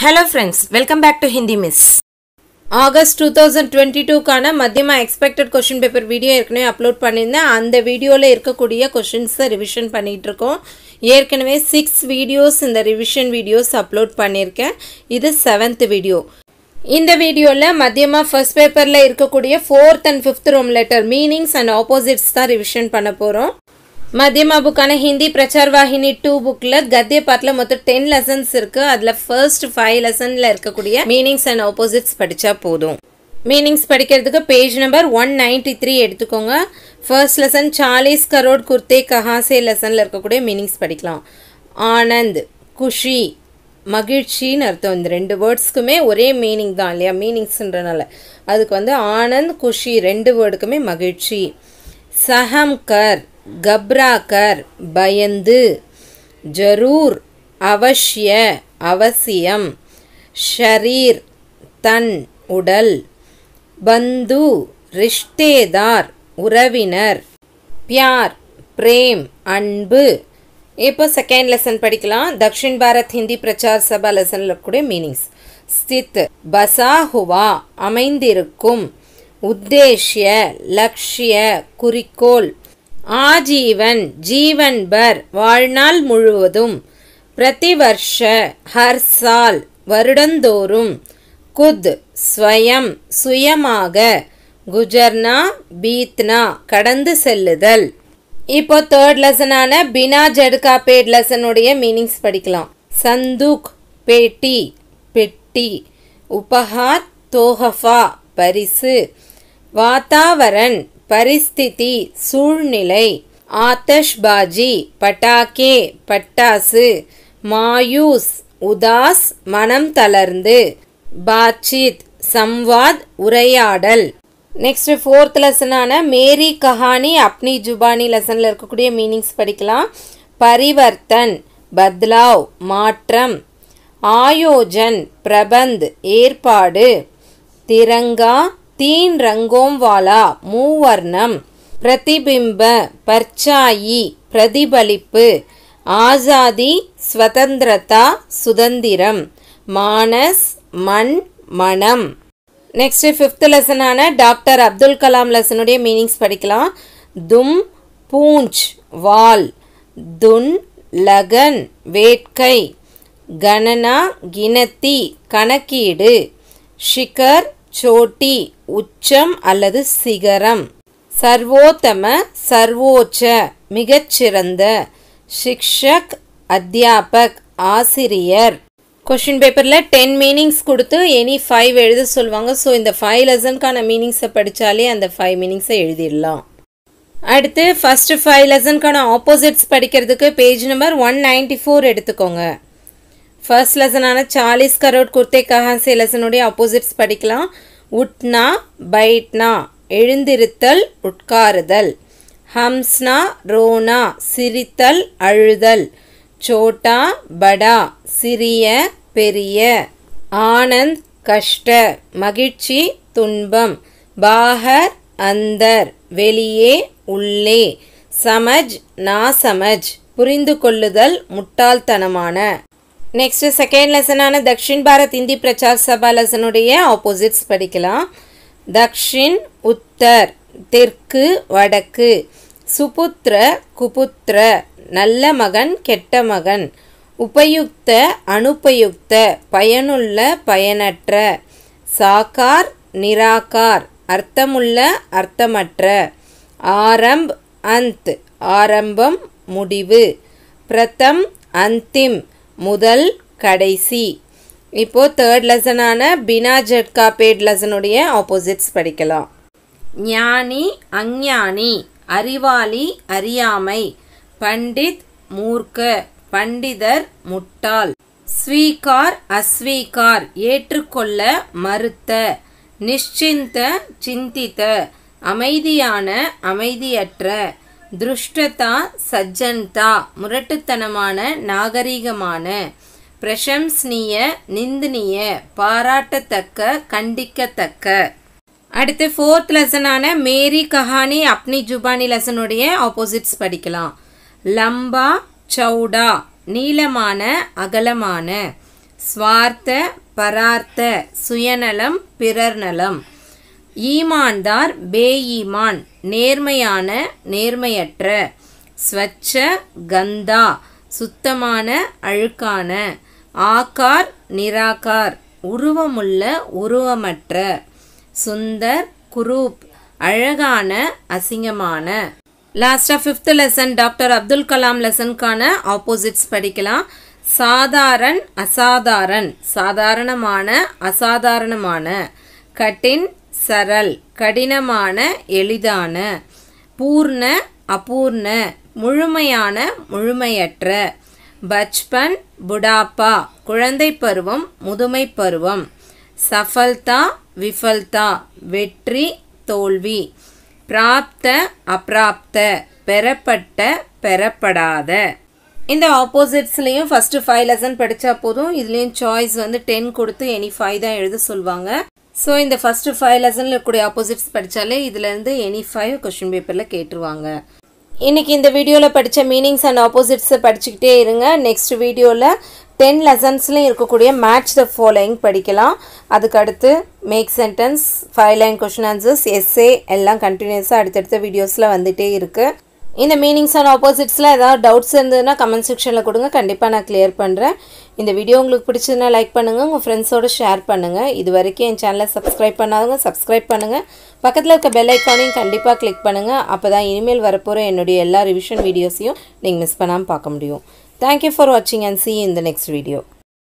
Hello friends welcome back to Hindi miss August two thousand twenty டூக்கான மத்தியமா expected question paper video ஏற்கனவே upload பண்ணியிருந்தேன். அந்த வீடியோவில் இருக்கக்கூடிய கொஷின்ஸை ரிவிஷன் பண்ணிகிட்டு இருக்கோம். ஏற்கனவே சிக்ஸ் வீடியோஸ் இந்த ரிவிஷன் வீடியோஸ் அப்லோட் பண்ணியிருக்கேன். இது செவன்த் வீடியோ இந்த வீடியோவில் மதியமாக ஃபர்ஸ்ட் பேப்பரில் இருக்கக்கூடிய ஃபோர்த் அண்ட் ஃபிஃப்த் ரோம் லெட்டர் மீனிங்ஸ் அண்ட் ஆப்போசிட்ஸ் தான் ரிவிஷன் பண்ண போகிறோம் மதியமா புக்கான ஹிந்தி பிரச்சார் வாகினி டூ புக்கில் கத்திய பாட்டில் மொத்தம் டென் லெசன்ஸ் இருக்குது அதில் ஃபர்ஸ்ட் ஃபைவ் லெசனில் இருக்கக்கூடிய மீனிங்ஸ் அண்ட் ஆப்போசிட்ஸ் படித்தா போதும். மீனிங்ஸ் படிக்கிறதுக்கு page number one ninety three எடுத்துக்கோங்க. ஃபர்ஸ்ட் லெசன் சாலிஸ் கரோட் குர்தே கஹாசே லெசனில் இருக்கக்கூடிய மீனிங்ஸ் படிக்கலாம். ஆனந்த் குஷி மகிழ்ச்சின்னு அர்த்தம். இந்த ரெண்டு வேர்ட்ஸ்க்குமே ஒரே மீனிங் தான் இல்லையா? மீனிங்ஸ்ன்றனால அதுக்கு வந்து ஆனந்த் குஷி ரெண்டு வேர்டுக்குமே மகிழ்ச்சி. சஹம் கப்ராக்கர் பயந்து ஜரூர் அவசிய அவசியம் ஷரீர் தன் உடல் பந்து ரிஷ்டேதார் உறவினர் பியார் பிரேம் அன்பு. இப்போ செகண்ட் லெசன் படிக்கலாம். தக்ஷின் பாரத் ஹிந்தி பிரச்சார் சபா லெசனில் கூட மீனிங்ஸ் ஸ்தித் பசாஹுவா அமைந்திருக்கும். உத்தேஷ்ய லக்ஷ்ய குறிக்கோள். ஆஜீவன் ஜீவன் பர் வாழ்நாள் முழுவதும் பிரதிவர்ஷ ஹர் சால் வருடந்தோறும் குத் ஸ்வயம் சுயமாக குஜர்னா பீத்னா கடந்து செல்லுதல். இப்போ தேர்ட் லெசனான பினா ஜட்கா பேட் லெசனுடைய மீனிங்ஸ் படிக்கலாம். சந்தூக் பேட்டி பெட்டி உபஹார் தோஹஃபா பரிசு வாத்தாவரன் பரிஸ்திதி சூழ்நிலை. ஆத்தஷ்பாஜி பட்டாக்கே பட்டாசு. மாயூஸ் உதாஸ் மனம் தளர்ந்து. பாட்சித் சம்வாத் உரையாடல். நெக்ஸ்ட் ஃபோர்த் லெசனான மேரி கஹானி அப்னி ஜுபானி லெசனில் இருக்கக்கூடிய மீனிங்ஸ் படிக்கலாம். பரிவர்த்தன் பத்லாவ் மாற்றம். ஆயோஜன் பிரபந்த் ஏற்பாடு. திரங்கா தீன் ரங்கோம் வாலா மூவர்ணம் பிரதிபிம்ப பர்ச்சாயி பிரதிபலிப்பு ஆசாதி ஸ்வதந்திரதா சுதந்திரம் மானஸ் மண் மனம். நெக்ஸ்ட் ஃபிஃப்த் லெசனான டாக்டர் அப்துல் கலாம் லெசனுடைய மீனிங்ஸ் படிக்கலாம். தும் பூஞ்ச் வால். துன் லகன் வேட்கை. கணனா கிணத்தி கணக்கீடு. ஷிகர் சோட்டி உச்சம் அல்லது சிகரம். சர்வோத்தம சர்வோச்ச மிகச்சிறந்த சிக்ஷக் அத்தியாபக் ஆசிரியர். கொஷின் பேப்பரில் டென் மீனிங்ஸ் கொடுத்து எனி ஃபைவ் எழுத சொல்லுவாங்க ஸோ இந்த ஃபைவ் லெசனுக்கான மீனிங்ஸை படித்தாலே அந்த ஃபைவ் மீனிங்ஸை எழுதிடலாம். அடுத்து ஃபஸ்ட்டு ஃபைவ் லெசனுக்கான ஆப்போசிட்ஸ் படிக்கிறதுக்கு page number one ninety four எடுத்துக்கோங்க. ஃபர்ஸ்ட் லெசனான சாலிஸ் கரோட் குர்த்தே கஹாசே லெசனுடைய ஆப்போசிட்ஸ் படிக்கலாம். உட்னா பைட்னா எழுந்திருத்தல் உட்காருதல் ஹம்ஸ்னா ரோனா சிரித்தல் அழுதல் சோட்டா படா சிறிய பெரிய ஆனந்த் கஷ்ட மகிழ்ச்சி துன்பம் பாகர் அந்தர் வெளியே உள்ளே சமஜ் நாசமஜ் புரிந்து கொள்ளுதல் முட்டாள்தனமான நெக்ஸ்ட் செகண்ட் லெசனான தக்ஷின் பாரத் இந்தி பிரச்சார் சபா லெசனுடைய ஆப்போசிட்ஸ் படிக்கலாம். தக்ஷின் உத்தர் தெற்கு வடக்கு. சுபுத்ர குபுத்ர நல்ல மகன் கெட்ட மகன். உபயுக்த அனுபயுக்த பயனுள்ள பயனற்ற. சாக்கார் நிராகார் அர்த்தமுள்ள அர்த்தமற்ற. ஆரம்ப் அந்த் ஆரம்பம் முடிவு. பிரதம் அந்திம். முதல் கடைசி. இப்போது தேர்ட் லெசனான பினா ஜட்கா பேட் லெசனுடைய ஆப்போசிட்ஸ் படிக்கலாம். ஞானி அஞ்ஞானி அறிவாளி அறியாமை பண்டித் மூர்க்க பண்டிதர் முட்டாள் ஸ்வீகார் அஸ்வீகார் ஏற்றுக்கொள்ள மறுத்த நிஷ்சிந்த சிந்தித்த அமைதியான அமைதியற்ற துருஷ்டதா சஜ்ஜன்தா முரட்டுத்தனமான நாகரிகமான பிரசம்ஸ்னிய நிந்தனிய பாராட்டத்தக்க கண்டிக்கத்தக்க அடுத்து ஃபோர்த் லெசனான மேரி கஹானி அப்னி ஜுபானி லெசனுடைய ஆப்போசிட்ஸ் படிக்கலாம். லம்பா சௌடா நீளமான அகலமான ஸ்வார்த்த பரார்த்த சுயநலம் பிறர் நலம். ஈமான்தார் பேஈமான் நேர்மையான நேர்மையற்ற ஸ்வச்ச கந்தா சுத்தமான அழுக்கான ஆகார் நிராகார் உருவமுள்ள உருவமற்ற சுந்தர் குரூப் அழகான அசிங்கமான. லாஸ்டாக fifth lesson doctor Abdul Kalam லெசனுக்கான opposites படிக்கலாம். சாதாரண் அசாதாரண் சாதாரணமான அசாதாரணமான கட்டின் சரல் கடினமான எளிதான பூர்ண அபூர்ண முழுமையான முழுமையற்ற பச்பன் புடாப்பா குழந்தை பருவம் முதுமை பருவம் சஃபல்தா விஃபல்தா வெற்றி தோல்வி பிராப்த அப்பிராப்த பெறப்பட்ட பெறப்படாத. இந்த ஆப்போசிட்ஸ்லேயும் ஃபஸ்ட்டு ஃபைவ் லெசன் படித்தா போதும். இதுலேயும் சாய்ஸ் வந்து டென் கொடுத்து எனி ஃபைவ் தான் எழுத சொல்லுவாங்க ஸோ இந்த ஃபஸ்ட்டு ஃபைவ் லெசனில் இருக்கக்கூடிய ஆப்போசிட்ஸ் படித்தாலே இதுலேருந்து எனி ஃபைவ் கொஷின் பேப்பரில் கேட்டுருவாங்க. இன்றைக்கி இந்த வீடியோவில் படித்த மீனிங்ஸ் அண்ட் ஆப்போசிட்ஸை படிச்சுக்கிட்டே இருங்க. நெக்ஸ்ட் வீடியோவில் டென் லெசன்ஸ்லையும் இருக்கக்கூடிய மேட்ச் த ஃபாலோயிங் படிக்கலாம். அதுக்கடுத்து make sentence five line question answers essay எல்லாம் கண்டினியூஸாக அடுத்தடுத்த வீடியோஸில் வந்துகிட்டே இருக்குது இந்த மீனிங்ஸ் அண்ட் ஆப்போசிட்ஸில் ஏதாவது டவுட்ஸ் இருந்ததுன்னா கமெண்ட் செக்ஷனில் கொடுங்க. கண்டிப்பாக நான் கிளியர் பண்ணுறேன் இந்த வீடியோ உங்களுக்கு பிடிச்சதுன்னா லைக் பண்ணுங்கள் உங்கள் ஃப்ரெண்ட்ஸோடு ஷேர் பண்ணுங்கள் இது வரைக்கும் என் சேனலை சப்ஸ்கிரைப் பண்ணாதவங்க சப்ஸ்கிரைப் பண்ணுங்கள் பக்கத்தில் இருக்க பெல் ஐக்கானையும் கண்டிப்பாக கிளிக் பண்ணுங்கள் அப்போ தான் இனிமேல் வரப்போகிற என்னுடைய எல்லா ரிவிஷன் வீடியோஸையும் நீங்கள் மிஸ் பண்ணாமல் பார்க்க முடியும். தேங்க்யூ ஃபார் வாட்சிங் அண்ட் சி இந்த த நெக்ஸ்ட் வீடியோ